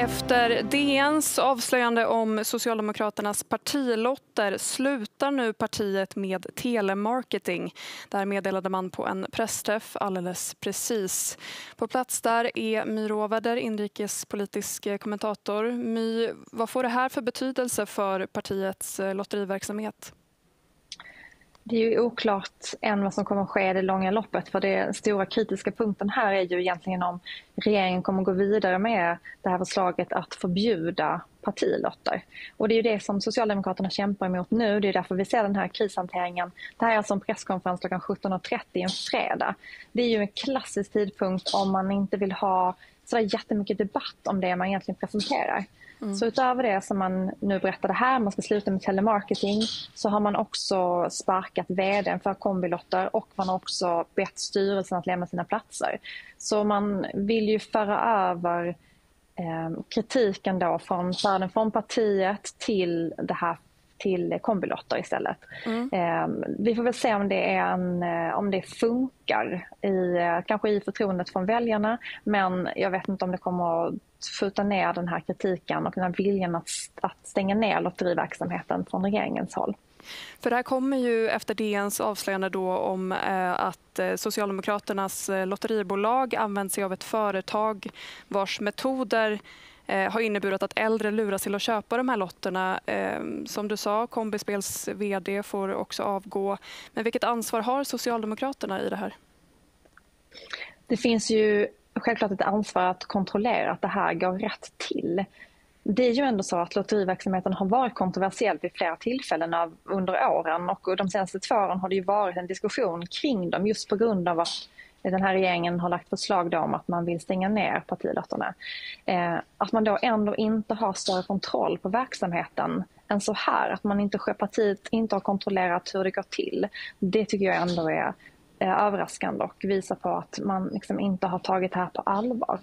Efter DNs avslöjande om Socialdemokraternas partilotter slutar nu partiet med telemarketing. Det här meddelade man på en pressträff alldeles precis. På plats där är My Råväder, inrikespolitisk kommentator. My, vad får det här för betydelse för partiets eh, lotteriverksamhet? Det är ju oklart än vad som kommer att ske i det långa loppet för den stora kritiska punkten här är ju egentligen om regeringen kommer att gå vidare med det här förslaget att förbjuda partilotter. Och det är ju det som Socialdemokraterna kämpar emot nu. Det är därför vi ser den här krishanteringen. Det här är alltså en presskonferens klockan 17.30 en fredag. Det är ju en klassisk tidpunkt om man inte vill ha så jättemycket debatt om det man egentligen presenterar. Mm. Så utöver det som man nu berättade här, man ska sluta med telemarketing, så har man också sparkat vd för Kombilotter och man har också bett styrelsen att lämna sina platser. Så man vill ju föra över eh, kritiken då från, från partiet till det här till kombilotter istället. Mm. Eh, vi får väl se om det, är en, eh, om det funkar, i, eh, kanske i förtroendet från väljarna men jag vet inte om det kommer att skjuta ner den här kritiken och den här viljan att, att stänga ner lotteriverksamheten från regeringens håll. För det här kommer ju efter DNs avslöjande då om eh, att Socialdemokraternas lotteribolag använt sig av ett företag vars metoder eh, har inneburit att äldre luras till att köpa de här lotterna. Eh, som du sa, Kombispels vd får också avgå. Men vilket ansvar har Socialdemokraterna i det här? Det finns ju självklart ett ansvar att kontrollera att det här går rätt till. Det är ju ändå så att lotteriverksamheten har varit kontroversiell vid flera tillfällen av, under åren och de senaste två åren har det ju varit en diskussion kring dem just på grund av att den här regeringen har lagt förslag om att man vill stänga ner partilotterna. Eh, att man då ändå inte har större kontroll på verksamheten än så här, att man inte, partiet inte har kontrollerat hur det går till. Det tycker jag ändå är eh, överraskande och visar på att man liksom inte har tagit det här på allvar.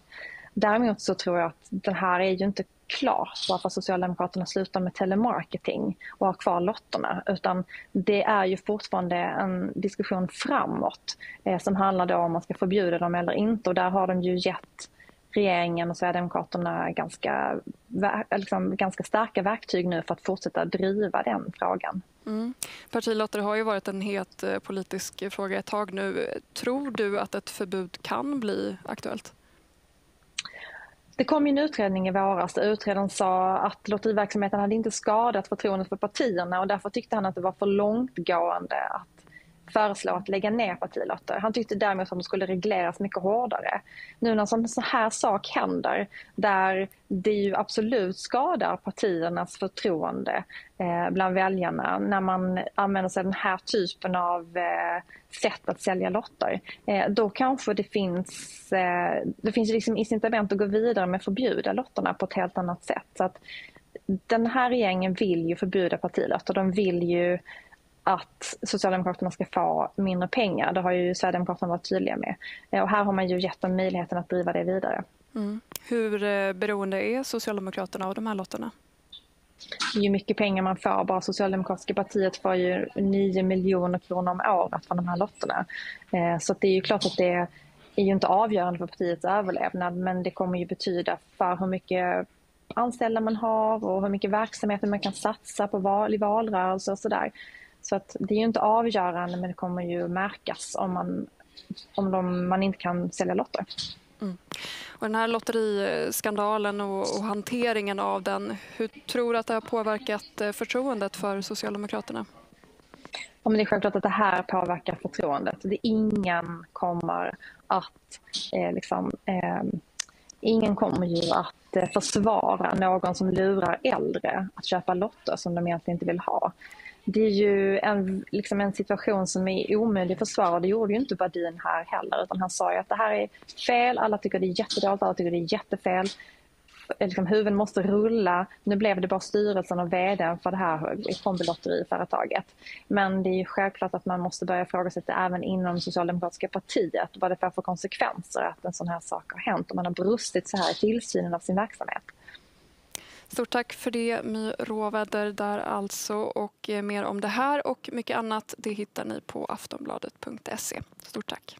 Däremot så tror jag att det här är ju inte klart varför Socialdemokraterna slutar med telemarketing och har kvar lotterna. Utan det är ju fortfarande en diskussion framåt eh, som handlar om man ska förbjuda dem eller inte. Och där har de ju gett regeringen och Sverigedemokraterna ganska, liksom, ganska starka verktyg nu för att fortsätta driva den frågan. Mm. Partilotter har ju varit en het eh, politisk fråga ett tag nu. Tror du att ett förbud kan bli aktuellt? Det kom en utredning i våras där utredaren sa att lotteriverksamheten hade inte skadat förtroendet för partierna och därför tyckte han att det var för långtgående att föreslå att lägga ner partilotter. Han tyckte däremot att de skulle regleras mycket hårdare. Nu när en sån här sak händer där det ju absolut skadar partiernas förtroende eh, bland väljarna när man använder sig av den här typen av eh, sätt att sälja lotter. Eh, då kanske det finns, eh, det finns liksom incitament att gå vidare med att förbjuda lotterna på ett helt annat sätt. Så att den här regeringen vill ju förbjuda partilotter. De vill ju att Socialdemokraterna ska få mindre pengar. Det har ju Sverigedemokraterna varit tydliga med. Eh, och här har man ju gett dem möjligheten att driva det vidare. Mm. Hur eh, beroende är Socialdemokraterna av de här lotterna? Ju mycket pengar man får. Bara Socialdemokratiska partiet får ju 9 miljoner kronor om året från de här lotterna. Eh, så det är ju klart att det är ju inte avgörande för partiets överlevnad men det kommer ju betyda för hur mycket anställda man har och hur mycket verksamheter man kan satsa på val, i valrörelser och sådär. Så att det är ju inte avgörande men det kommer ju märkas om man, om de, man inte kan sälja lotter. Mm. Och den här lotteriskandalen och, och, hanteringen av den, hur tror du att det har påverkat eh, förtroendet för Socialdemokraterna? Ja, men det är självklart att det här påverkar förtroendet. Det ingen kommer att eh, liksom, eh, ingen kommer ju att eh, försvara någon som lurar äldre att köpa lotter som de egentligen inte vill ha det är ju en, liksom en situation som är omöjlig att försvara. Det gjorde ju inte Badin här heller. Utan han sa ju att det här är fel, alla tycker det är jättedåligt, alla tycker det är jättefel. Liksom, huvuden måste rulla. Nu blev det bara styrelsen och vd för det här kombilotteriföretaget. Men det är ju självklart att man måste börja ifrågasätta även inom socialdemokratiska partiet vad det får för konsekvenser att en sån här sak har hänt och man har brustit så här i tillsynen av sin verksamhet. Stort tack för det, My Råväder där alltså. Och eh, mer om det här och mycket annat det hittar ni på aftonbladet.se. Stort tack.